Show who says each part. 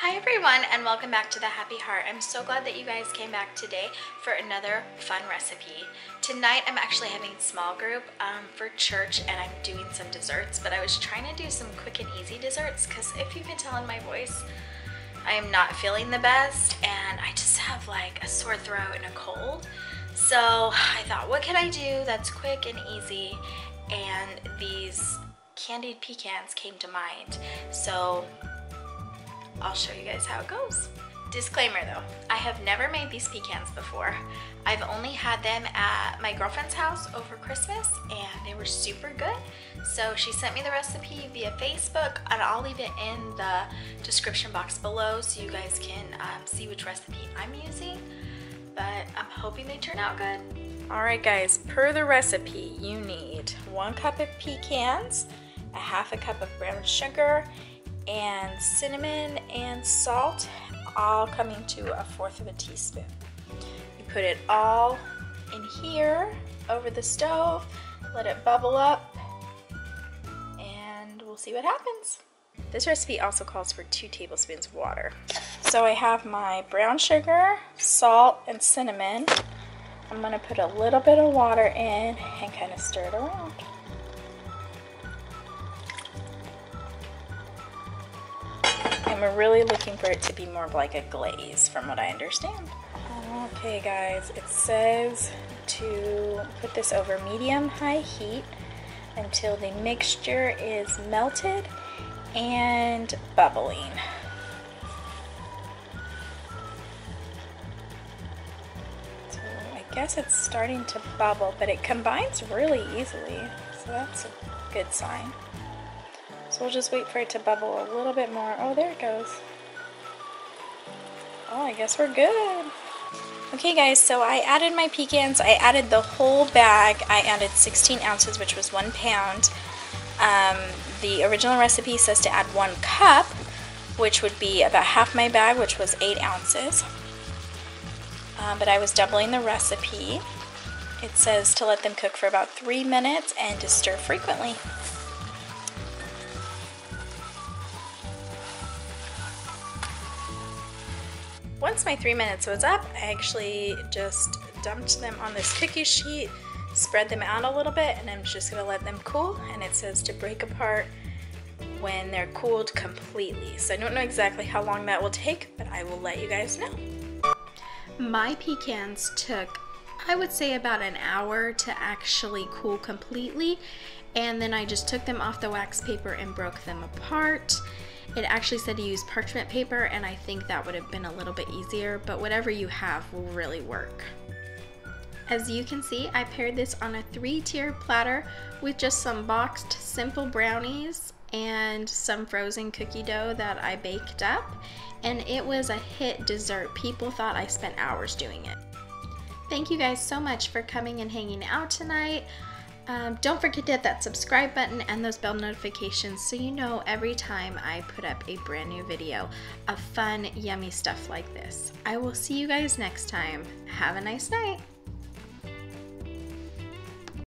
Speaker 1: Hi everyone and welcome back to The Happy Heart. I'm so glad that you guys came back today for another fun recipe. Tonight I'm actually having a small group um, for church and I'm doing some desserts, but I was trying to do some quick and easy desserts because if you can tell in my voice, I am not feeling the best and I just have like a sore throat and a cold. So I thought, what can I do that's quick and easy? And these candied pecans came to mind. So I'll show you guys how it goes. Disclaimer though, I have never made these pecans before. I've only had them at my girlfriend's house over Christmas and they were super good. So she sent me the recipe via Facebook and I'll leave it in the description box below so you guys can um, see which recipe I'm using. But I'm hoping they turn out good. Alright guys, per the recipe you need one cup of pecans, a half a cup of brown sugar, and cinnamon and salt all coming to a fourth of a teaspoon. You put it all in here over the stove, let it bubble up, and we'll see what happens. This recipe also calls for two tablespoons of water. So I have my brown sugar, salt, and cinnamon. I'm gonna put a little bit of water in and kind of stir it around. I'm really looking for it to be more of like a glaze from what I understand. Okay guys, it says to put this over medium-high heat until the mixture is melted and bubbling. So I guess it's starting to bubble, but it combines really easily, so that's a good sign. So we'll just wait for it to bubble a little bit more. Oh, there it goes. Oh, I guess we're good. Okay guys, so I added my pecans. I added the whole bag. I added 16 ounces, which was one pound. Um, the original recipe says to add one cup, which would be about half my bag, which was eight ounces. Um, but I was doubling the recipe. It says to let them cook for about three minutes and to stir frequently. Once my three minutes was up, I actually just dumped them on this cookie sheet, spread them out a little bit, and I'm just gonna let them cool. And it says to break apart when they're cooled completely. So I don't know exactly how long that will take, but I will let you guys know. My pecans took, I would say about an hour to actually cool completely. And then I just took them off the wax paper and broke them apart. It actually said to use parchment paper and I think that would have been a little bit easier, but whatever you have will really work. As you can see, I paired this on a three-tier platter with just some boxed simple brownies and some frozen cookie dough that I baked up, and it was a hit dessert. People thought I spent hours doing it. Thank you guys so much for coming and hanging out tonight. Um, don't forget to hit that subscribe button and those bell notifications so you know every time I put up a brand new video of fun, yummy stuff like this. I will see you guys next time. Have a nice night.